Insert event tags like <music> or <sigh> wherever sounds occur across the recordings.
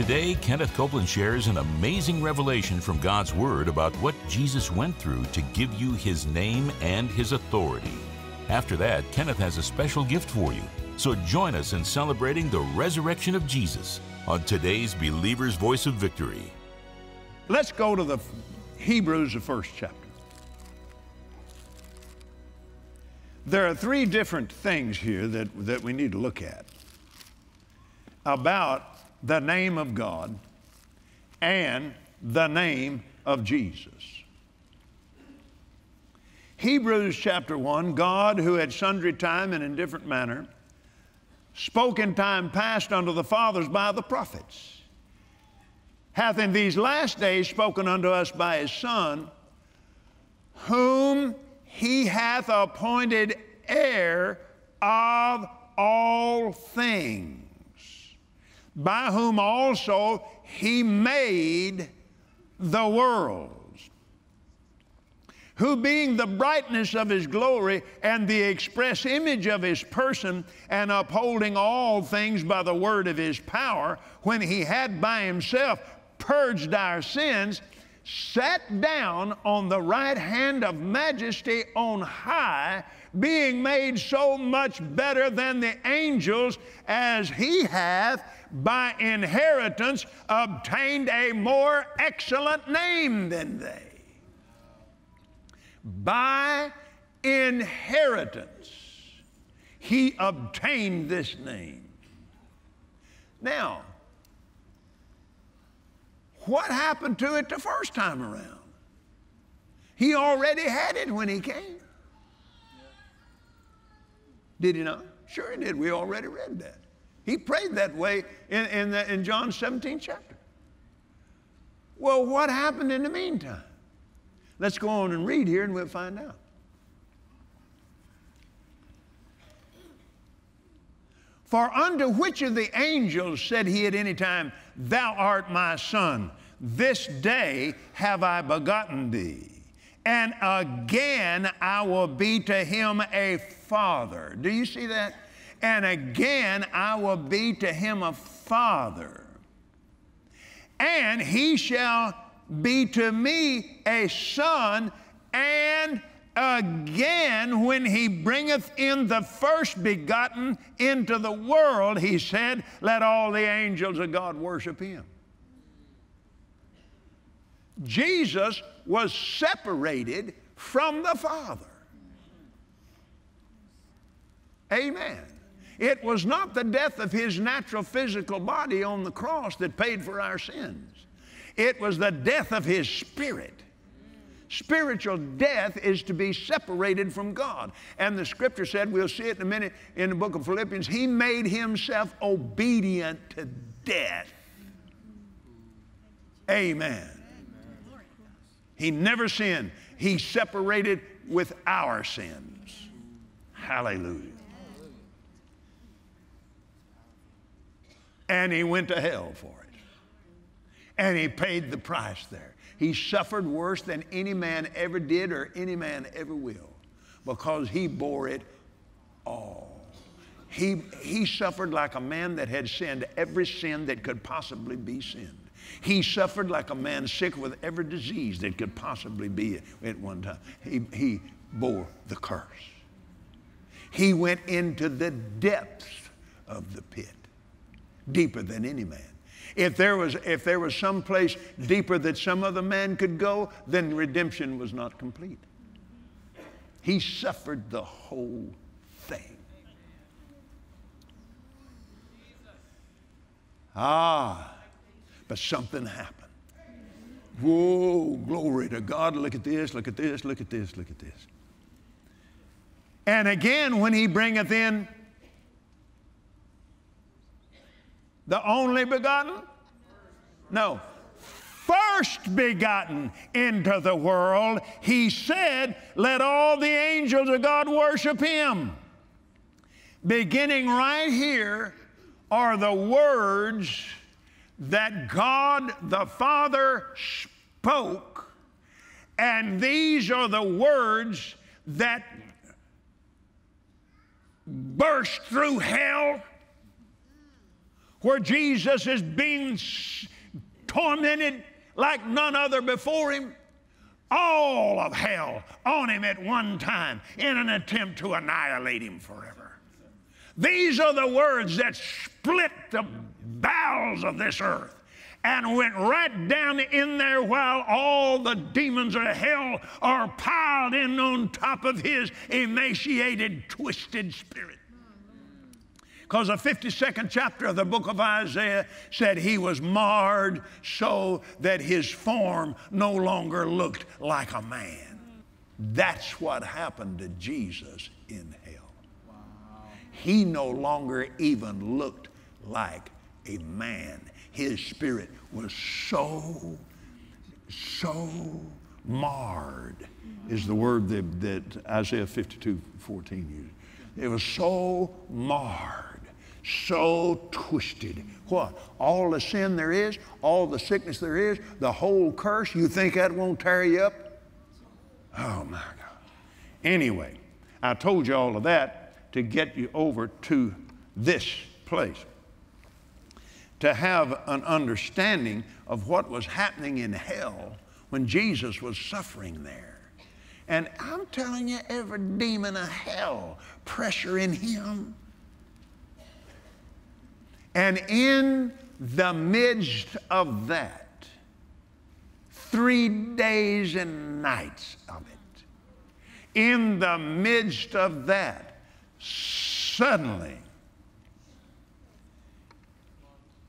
Today, Kenneth Copeland shares an amazing revelation from God's Word about what Jesus went through to give you His name and His authority. After that, Kenneth has a special gift for you. So join us in celebrating the resurrection of Jesus on today's Believer's Voice of Victory. Let's go to the Hebrews, the first chapter. There are three different things here that, that we need to look at about the name of God and the name of Jesus. Hebrews chapter 1 God, who at sundry time and in different manner spoke in time past unto the fathers by the prophets, hath in these last days spoken unto us by his Son, whom he hath appointed heir of all things by whom also he made the worlds, who being the brightness of his glory and the express image of his person, and upholding all things by the word of his power, when he had by himself purged our sins, sat down on the right hand of majesty on high, being made so much better than the angels as he hath by inheritance obtained a more excellent name than they. By inheritance, he obtained this name. Now, what happened to it the first time around? He already had it when he came. Did he not? Sure, he did. We already read that. He prayed that way in, in, the, in John 17 chapter. Well, what happened in the meantime? Let's go on and read here and we'll find out. For unto which of the angels said he at any time, Thou art my son, this day have I begotten thee, and again I will be to him a father. Do you see that? and again I will be to him a father. And he shall be to me a son, and again, when he bringeth in the first begotten into the world, he said, Let all the angels of God worship him. Jesus was separated from the Father. Amen. It was not the death of his natural physical body on the cross that paid for our sins, it was the death of his spirit. Spiritual death is to be separated from God. And the scripture said, we'll see it in a minute in the book of Philippians, he made himself obedient to death. Amen. He never sinned. He separated with our sins. Hallelujah. And he went to hell for it. And he paid the price there. He suffered worse than any man ever did or any man ever will because he bore it all. He, he suffered like a man that had sinned every sin that could possibly be sinned. He suffered like a man sick with every disease that could possibly be at one time. He, he bore the curse. He went into the depths of the pit deeper than any man. If there was, if there was some place deeper that some other man could go, then redemption was not complete. He suffered the whole thing. Ah, but something happened. Whoa, glory to God. Look at this, look at this, look at this, look at this. And again, when he bringeth in The only begotten? No. First begotten into the world, he said, Let all the angels of God worship him. Beginning right here are the words that God the Father spoke, and these are the words that burst through hell where Jesus is being tormented like none other before him. All of hell on him at one time in an attempt to annihilate him forever. These are the words that split the bowels of this earth and went right down in there while all the demons of hell are piled in on top of his emaciated, twisted spirit. Because the 52nd chapter of the book of Isaiah said he was marred so that his form no longer looked like a man. That's what happened to Jesus in hell. Wow. He no longer even looked like a man. His spirit was so, so marred, is the word that, that Isaiah 52 14 used. It was so marred so twisted. What? All the sin there is, all the sickness there is, the whole curse, you think that won't tear you up? Oh my God. Anyway, I told you all of that to get you over to this place. To have an understanding of what was happening in hell when Jesus was suffering there. And I'm telling you, every demon of hell pressure in him and in the midst of that, three days and nights of it, in the midst of that, suddenly,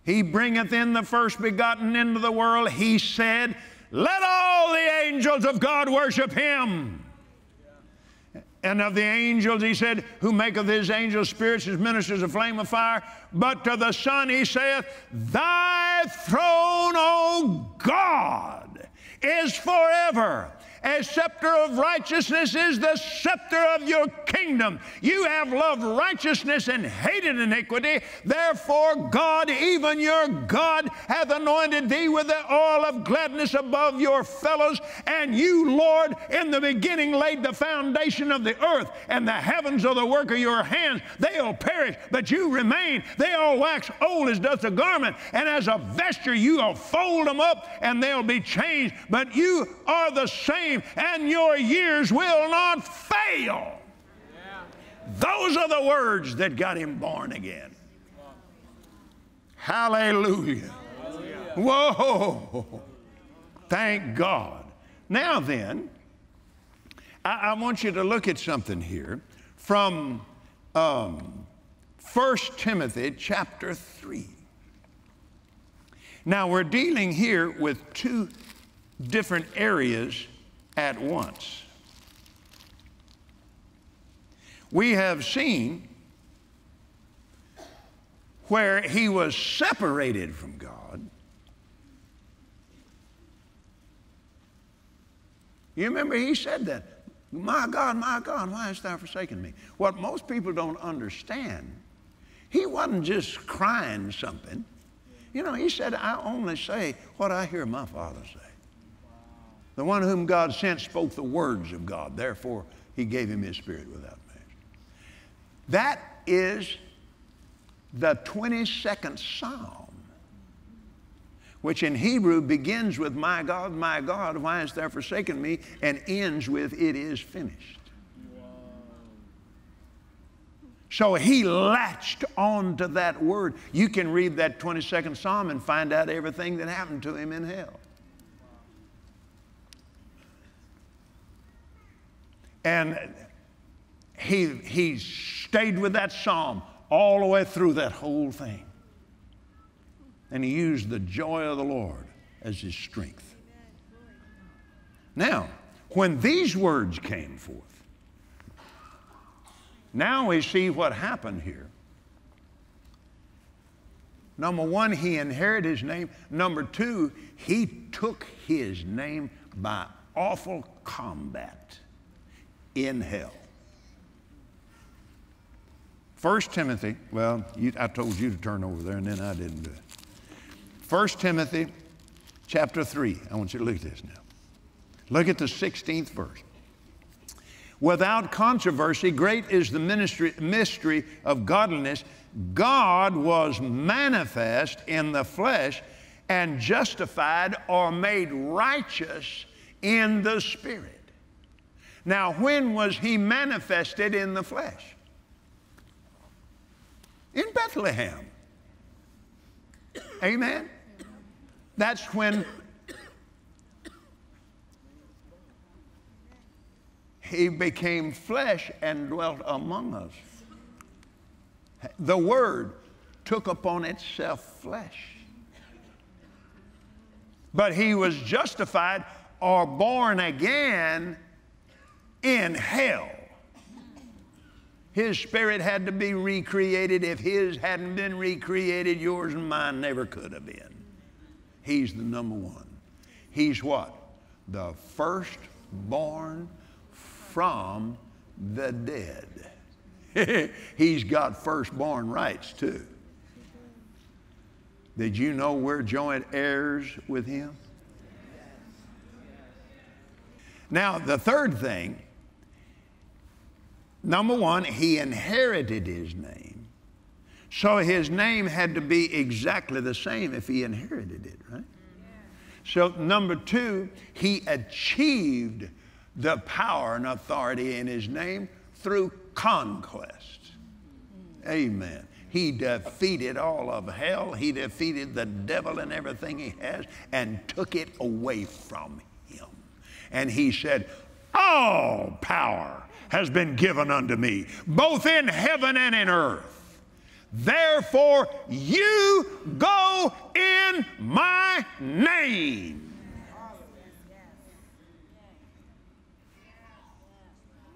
he bringeth in the first begotten into the world. He said, Let all the angels of God worship him. And of the angels, he said, Who maketh his angels spirits, his ministers a flame of fire. But to the Son, he saith, Thy throne, O God, is forever a scepter of righteousness is the scepter of your kingdom. You have loved righteousness and hated iniquity. Therefore, God, even your God, hath anointed thee with the oil of gladness above your fellows. And you, Lord, in the beginning laid the foundation of the earth, and the heavens are the work of your hands. They'll perish, but you remain. They'll wax old as doth a garment, and as a vesture you'll fold them up, and they'll be changed. But you are the same name, and your years will not fail. Those are the words that got him born again. Hallelujah. Hallelujah. Whoa. Thank God. Now then, I, I, want you to look at something here from um, 1 Timothy chapter 3. Now we're dealing here with two different areas at once. We have seen where he was separated from God. You remember he said that. My God, my God, why hast thou forsaken me? What most people don't understand, he wasn't just crying something. You know, he said, I only say what I hear my father say. The one whom God sent spoke the words of God. Therefore, he gave him his spirit without measure. That is the 22nd Psalm, which in Hebrew begins with, My God, my God, why hast thou forsaken me? and ends with, It is finished. So he latched on to that word. You can read that 22nd Psalm and find out everything that happened to him in hell. And he, he stayed with that psalm all the way through that whole thing. And he used the joy of the Lord as his strength. Now, when these words came forth, now we see what happened here. Number one, he inherited his name. Number two, he took his name by awful combat in hell. First Timothy, well, you, I told you to turn over there and then I didn't do it. First Timothy chapter 3. I want you to look at this now. Look at the 16th verse. Without controversy, great is the ministry, mystery of godliness. God was manifest in the flesh and justified or made righteous in the Spirit. Now, when was he manifested in the flesh? In Bethlehem. Amen? That's when he became flesh and dwelt among us. The Word took upon itself flesh. But he was justified or born again in hell. His spirit had to be recreated. If his hadn't been recreated, yours and mine never could have been. He's the number one. He's what? The firstborn from the dead. <laughs> He's got firstborn rights too. Did you know we're joint heirs with him? Now, the third thing number one, he inherited his name. So his name had to be exactly the same if he inherited it, right? So, number two, he achieved the power and authority in his name through conquest. Amen. He defeated all of hell. He defeated the devil and everything he has and took it away from him. And he said, All power has been given unto me, both in heaven and in earth. Therefore, you go in my name.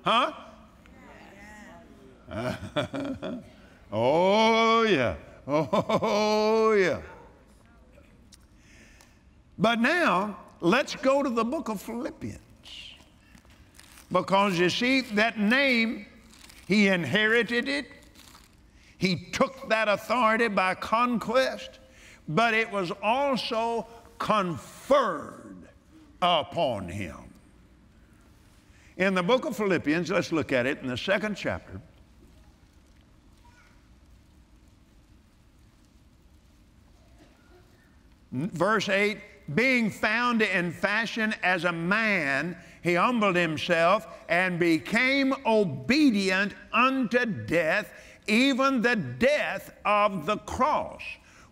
Huh? <laughs> oh, yeah. Oh, yeah. But now, let's go to the book of Philippians. Because you see, that name, he inherited it, he took that authority by conquest, but it was also conferred upon him. In the book of Philippians, let's look at it in the second chapter. Verse 8 being found in fashion as a man, he humbled himself and became obedient unto death, even the death of the cross.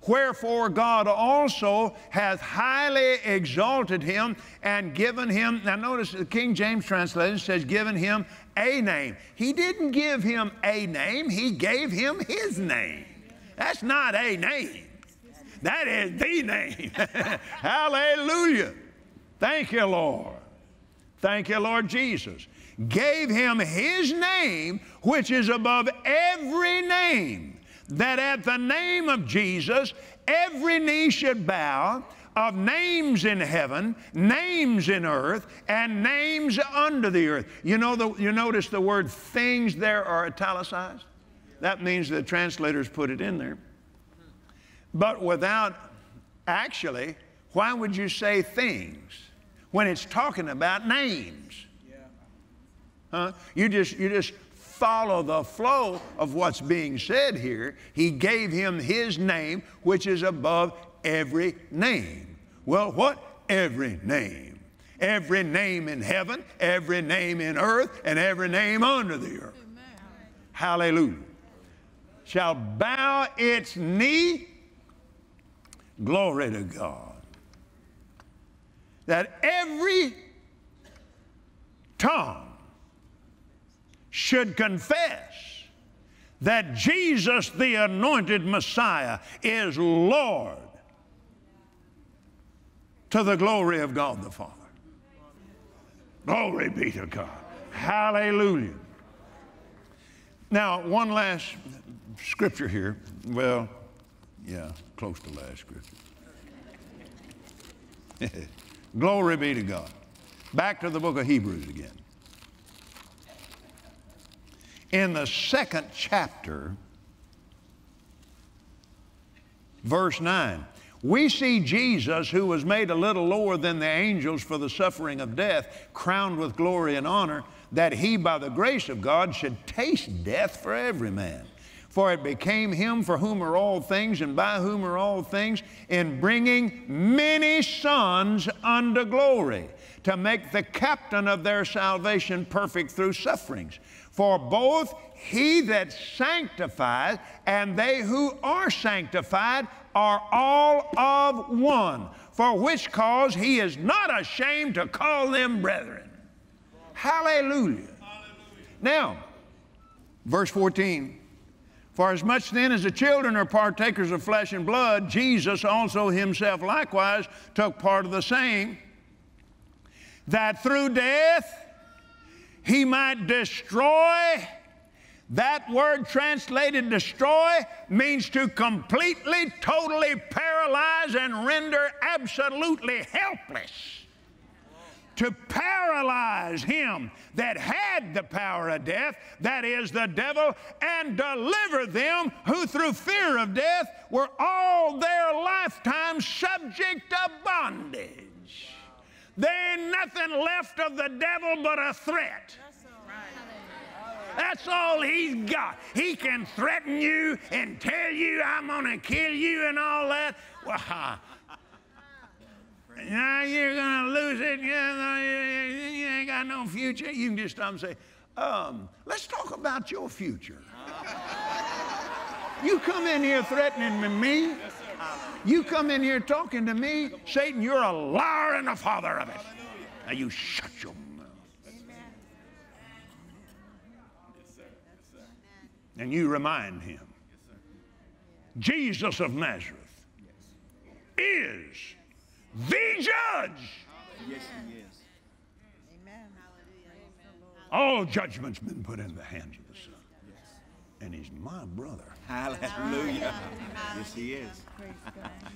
Wherefore God also hath highly exalted him and given him, now notice the King James translation says, given him a name. He didn't give him a name, he gave him his name. That's not a name, that is the name. <laughs> Hallelujah. Thank you, Lord. Thank you, Lord Jesus. Gave him his name, which is above every name that at the name of Jesus, every knee should bow of names in heaven, names in earth, and names under the earth. You know, the, you notice the word things there are italicized? That means the translators put it in there. But without actually, why would you say things when it's talking about names? Huh? You just you just follow the flow of what's being said here, he gave him his name, which is above every name. Well, what? Every name. Every name in heaven, every name in earth, and every name under the earth. Amen. Hallelujah. Shall bow its knee. Glory to God. That every tongue should confess that Jesus, the anointed Messiah, is Lord to the glory of God the Father. Glory be to God. Hallelujah. Now, one last scripture here. Well, yeah, close to last scripture. <laughs> Glory be to God. Back to the book of Hebrews again in the second chapter, verse 9. We see Jesus, who was made a little lower than the angels for the suffering of death, crowned with glory and honor, that he, by the grace of God, should taste death for every man. For it became him for whom are all things, and by whom are all things, in bringing many sons unto glory, to make the captain of their salvation perfect through sufferings. For both he that sanctifies and they who are sanctified are all of one, for which cause he is not ashamed to call them brethren. Hallelujah. Hallelujah. Now, verse 14. For as much then as the children are partakers of flesh and blood, Jesus also himself likewise took part of the same, that through death he might destroy. That word translated destroy means to completely, totally paralyze and render absolutely helpless to paralyze him that had the power of death, that is the devil, and deliver them who through fear of death were all their lifetime subject to bondage. There ain't nothing left of the devil but a threat. That's all he's got. He can threaten you and tell you, I'm going to kill you and all that. Well, now you're going to lose it. You, ain't got no future. You can just stop and say, um, let's talk about your future. you come in here threatening me. You come in here talking to me. Satan, you're a liar and the father of it. Now you shut your mouth. And you remind him Jesus of Nazareth is the judge. Yes, he is. Amen. All judgment's been put in the hands of the Son. And he's my brother. Hallelujah. Yes, he is.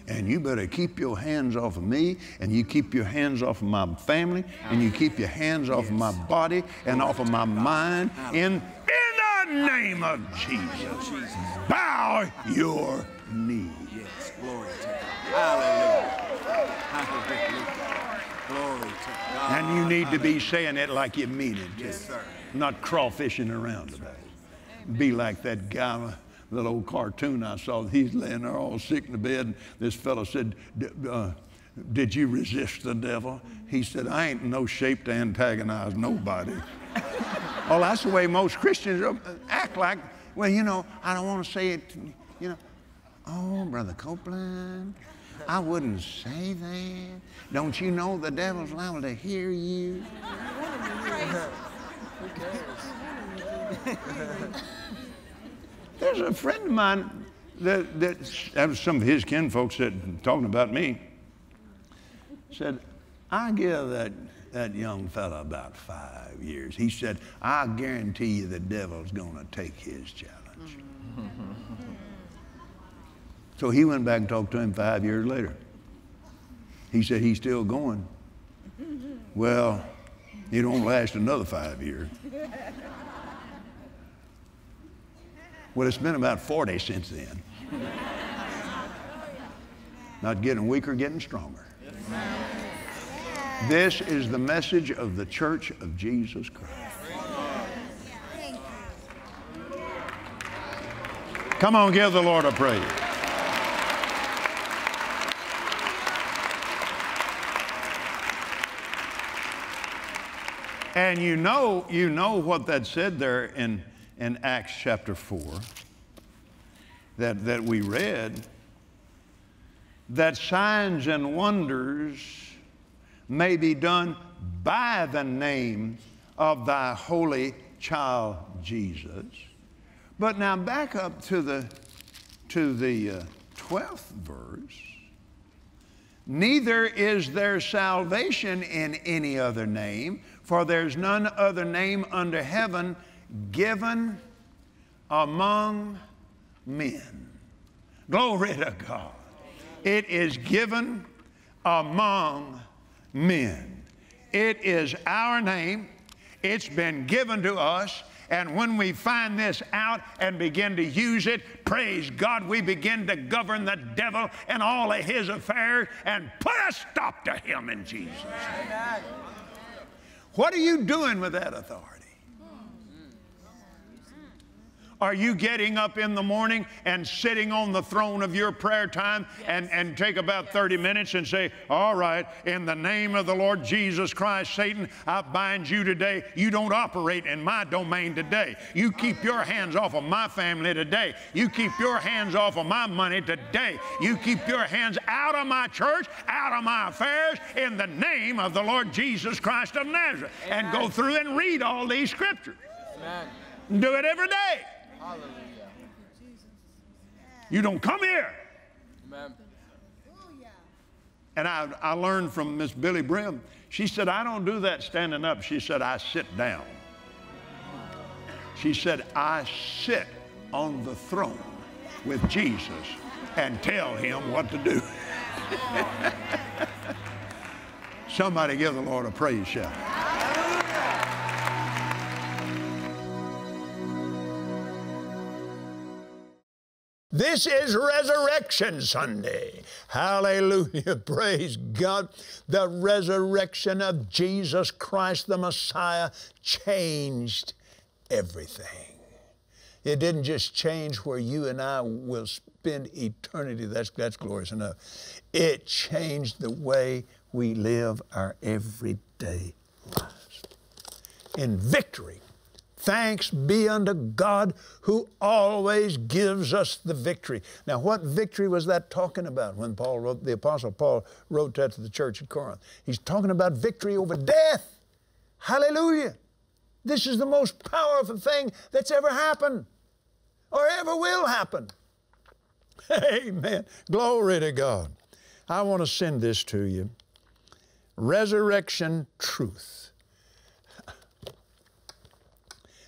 and you better keep your hands off of me, and you keep your hands off of my family, and you keep your hands off of my body and off of my mind. In, in the name of Jesus, bow your knee. Yes, glory to God. Hallelujah. And you need to be saying it like you mean it. Yes, sir. Not crawfishing around about it. Be like that guy, little old cartoon I saw. He's laying there all sick in the bed. And this fellow said, uh, Did you resist the devil? He said, I ain't in no shape to antagonize nobody. <laughs> well, that's the way most Christians act like, well, you know, I don't want to say it, you know. Oh, Brother Copeland, I wouldn't say that. Don't you know the devil's liable to hear you? <laughs> There's a friend of mine that, that, that was some of his kinfolks that talking about me said, I give that, that young fella about five years. He said, I guarantee you the devil's going to take his challenge. <laughs> So he went back and talked to him five years later. He said he's still going. <laughs> Well, it won't last another five years. Well, it's been about 40 since then. Not getting weaker, getting stronger. This is the message of the church of Jesus Christ. Come on, give the Lord a praise. And you know, you know what that said there in, in Acts chapter 4 that, that we read that signs and wonders may be done by the name of thy holy child Jesus. But now back up to the, to the uh, 12th verse. Neither is there salvation in any other name, for there's none other name under heaven given among men. Glory to God. It is given among men. It is our name. It's been given to us. And when we find this out and begin to use it, praise God, we begin to govern the devil and all of his affairs and put a stop to him in Jesus' name. What are you doing with that authority? Are you getting up in the morning and sitting on the throne of your prayer time and, and take about 30 minutes and say, All right, in the name of the Lord Jesus Christ, Satan, I bind you today. You don't operate in my domain today. You keep your hands off of my family today. You keep your hands off of my money today. You keep your hands out of my church, out of my affairs, in the name of the Lord Jesus Christ of Nazareth. And go through and read all these scriptures. Amen. Do it every day. Hallelujah. You don't come here. Amen. And I, I learned from Miss Billye Brim. She said, I don't do that standing up. She said, I sit down. She said, I sit on the throne with Jesus and tell him what to do. <laughs> Somebody give the Lord a praise shout. This is Resurrection Sunday. Hallelujah. <laughs> Praise God. The resurrection of Jesus Christ, the Messiah, changed everything. It didn't just change where you and I will spend eternity. That's, that's glorious enough. It changed the way we live our everyday lives. In victory, Thanks be unto God who always gives us the victory. Now, what victory was that talking about when Paul wrote, the Apostle Paul wrote that to the church at Corinth? He's talking about victory over death. Hallelujah. This is the most powerful thing that's ever happened or ever will happen. <laughs> Amen. Glory to God. I want to send this to you. Resurrection truth.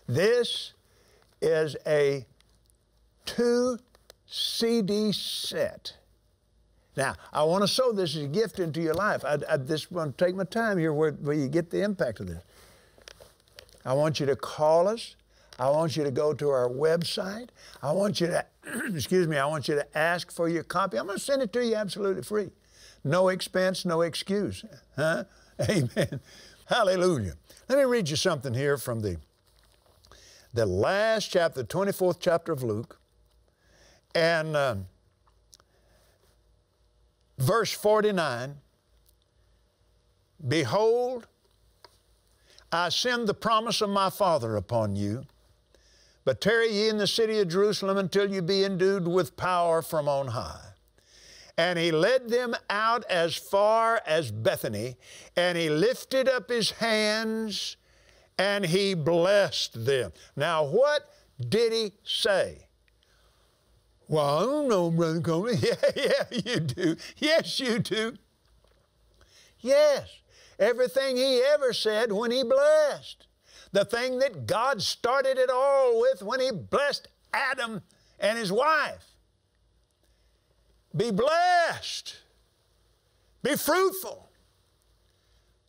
This is a two CD set. Now, I want to sow this as a gift into your life. I, I just want to take my time here where, where you get the impact of this. I want you to call us. I want you to go to our website. I want you to, <clears throat> excuse me, I want you to ask for your copy. I'm going to send it to you absolutely free. No expense, no excuse. Huh? <laughs> Amen. Hallelujah. Let me read you something here from the the last chapter, the 24th chapter of Luke, and uh, verse 49 Behold, I send the promise of my Father upon you, but tarry ye in the city of Jerusalem until you be endued with power from on high. And he led them out as far as Bethany, and he lifted up his hands and he blessed them. Now, what did he say? Well, I don't know, Brother Coleman. <laughs> Yeah, yeah, you do. Yes, you do. Yes, everything he ever said when he blessed. The thing that God started it all with when he blessed Adam and his wife. Be blessed. Be fruitful.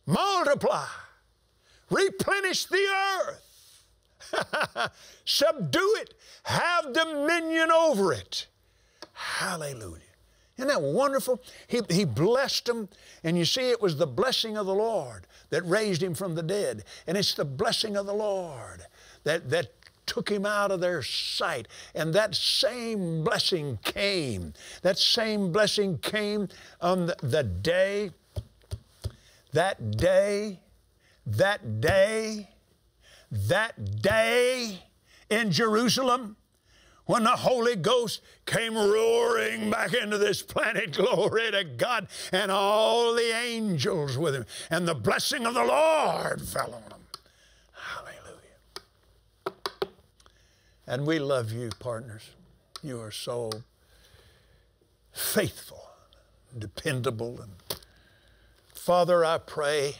Multiply replenish the earth, <laughs> subdue it, have dominion over it. Hallelujah. Isn't that wonderful? He, he blessed them, and you see, it was the blessing of the Lord that raised him from the dead. And it's the blessing of the Lord that, that took him out of their sight. And that same blessing came. That same blessing came on the, the day, that day that day, that day in Jerusalem, when the Holy Ghost came roaring back into this planet, <laughs> glory to God, and all the angels with him, and the blessing of the Lord fell on them. Hallelujah. And we love you, partners. You are so faithful, dependable, and Father, I pray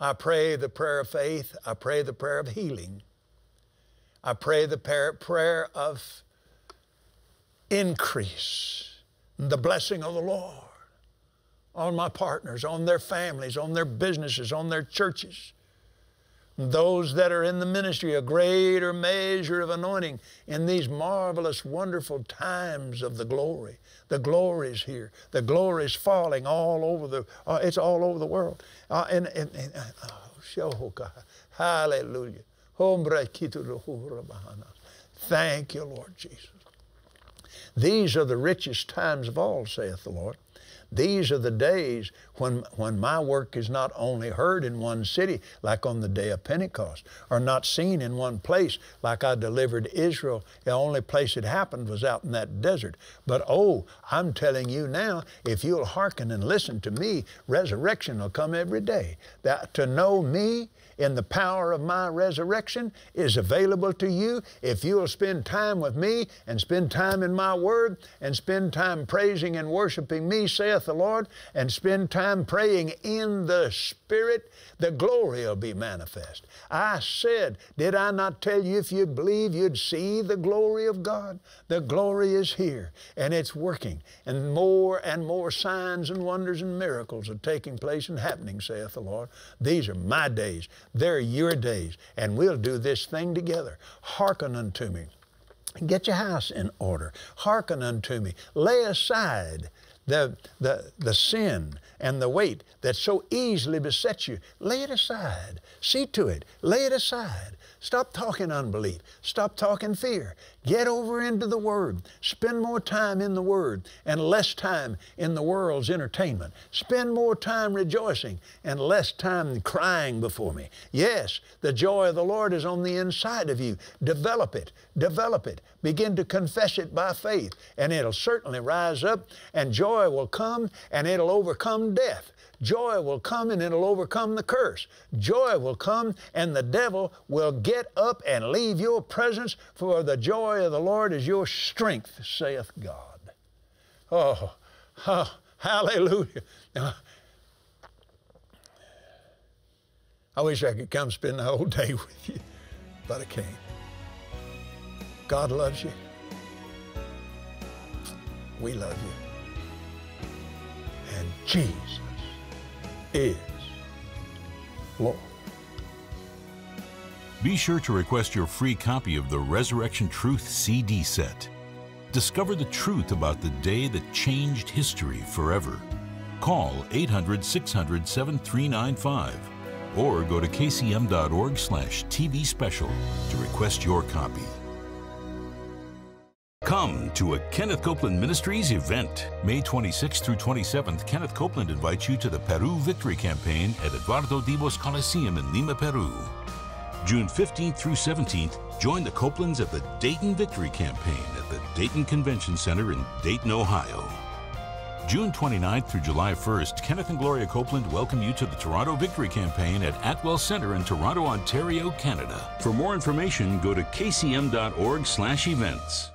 I pray the prayer of faith. I pray the prayer of healing. I pray the prayer of increase, the blessing of the Lord on my partners, on their families, on their businesses, on their churches. Those that are in the ministry, a greater measure of anointing in these marvelous, wonderful times of the glory. The glory is here. The glory is falling all over the, uh, it's all over the world. Uh, and, and, and oh, show God. Hallelujah. Thank you, Lord Jesus. These are the richest times of all, saith the Lord. These are the days when, when my work is not only heard in one city, like on the day of Pentecost, or not seen in one place, like I delivered Israel. The only place it happened was out in that desert. But oh, I'm telling you now, if you'll hearken and listen to me, resurrection will come every day. That to know me in the power of my resurrection is available to you if you'll spend time with me and spend time in my word and spend time praising and worshiping me, saith the Lord, and spend time praying in the Spirit, the glory will be manifest. I said, did I not tell you if you'd believe you'd see the glory of God? The glory is here and it's working, and more and more signs and wonders and miracles are taking place and happening, saith the Lord. These are my days. They're your days, and we'll do this thing together. Hearken unto me. Get your house in order. Hearken unto me. Lay aside the, the, the sin and the weight that so easily besets you. Lay it aside. See to it. Lay it aside. Stop talking unbelief. Stop talking fear. Get over into the Word. Spend more time in the Word and less time in the world's entertainment. Spend more time rejoicing and less time crying before me. Yes, the joy of the Lord is on the inside of you. Develop it. Develop it. Begin to confess it by faith, and it'll certainly rise up, and joy will come, and it'll overcome death. Joy will come and it'll overcome the curse. Joy will come and the devil will get up and leave your presence, for the joy of the Lord is your strength, saith God. Oh, oh hallelujah. I wish I could come spend the whole <laughs> day with you, but I can't. God loves you. We love you. And Jesus is Lord. Be sure to request your free copy of the Resurrection Truth CD set. Discover the truth about the day that changed history forever. Call 800 600 7395 or go to kcm.org slash TV special to request your copy. Come to a Kenneth Copeland Ministries event. May 26th through 27th, Kenneth Copeland invites you to the Peru Victory Campaign at Eduardo Dibos Coliseum in Lima, Peru. June 15th through 17th, join the Copelands at the Dayton Victory Campaign at the Dayton Convention Center in Dayton, Ohio. June 29th through July 1st, Kenneth and Gloria Copeland welcome you to the Toronto Victory Campaign at Atwell Center in Toronto, Ontario, Canada. For more information, go to kcm.org/events.